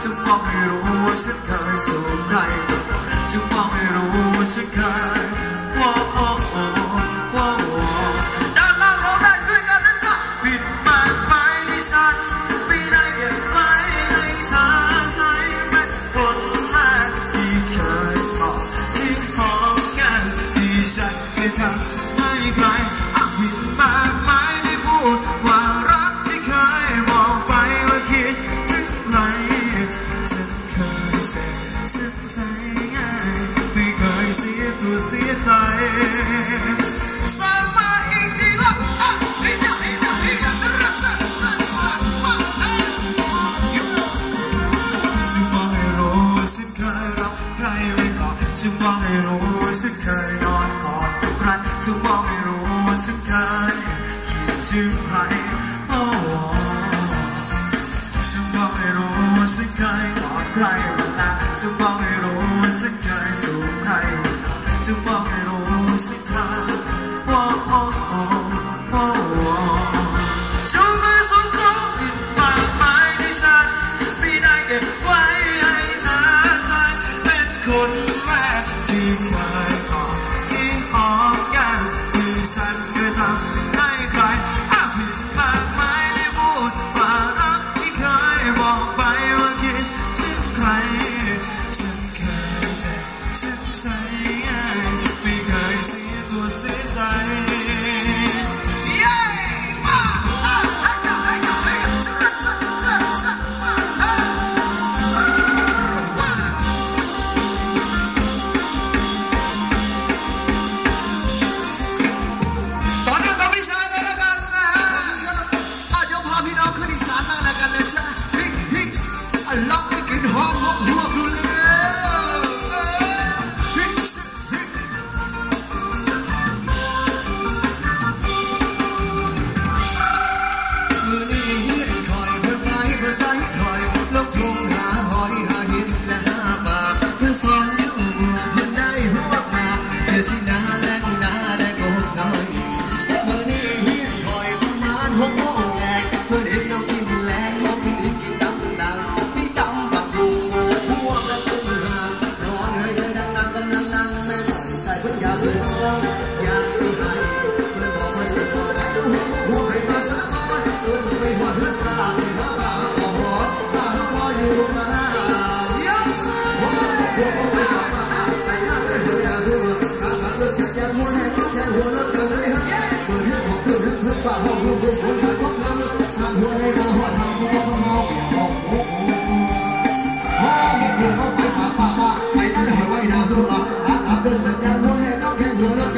ฉันมองไม่รู้ว่าฉันเคยสูงใครฉันมองไม่รู้ว่าฉันเคย ซึ่งว่าไม่รู้ว่าสักเคยนอนกอดกับใครซึ่งว่าไม่รู้ว่าสักเคยคิดถึงใครโอ้ซึ่งว่าไม่รู้ว่าสักเคยกอดใครมานานซึ่งว่าไม่รู้ว่าสักเคยสูงใครซึ่งว่าไม่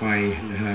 ไปนะฮะ